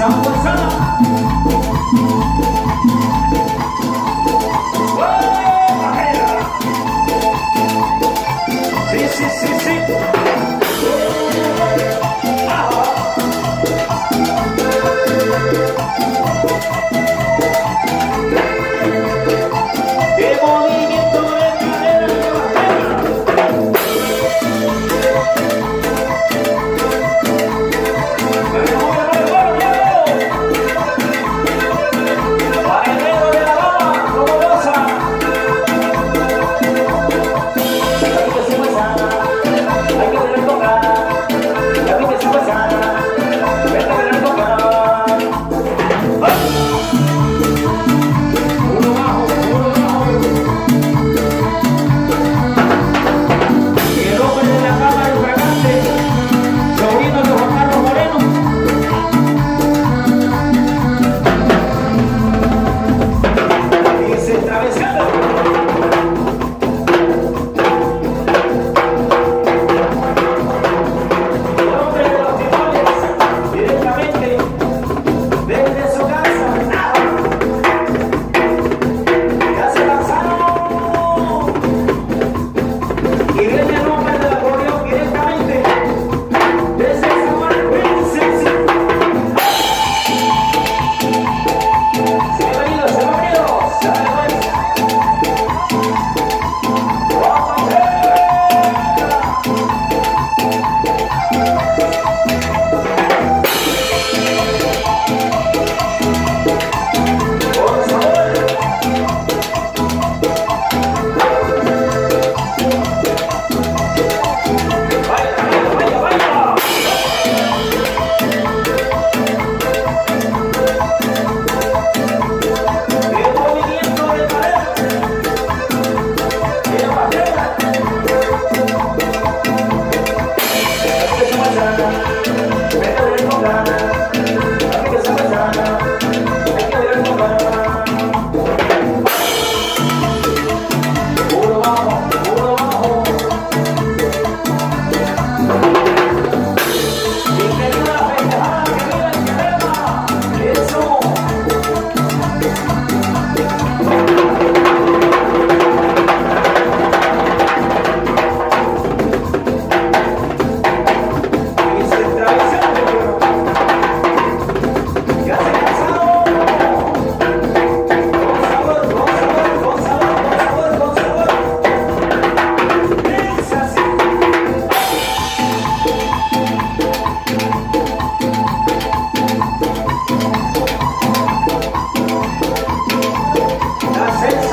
Sí, sí, sí, sí. six.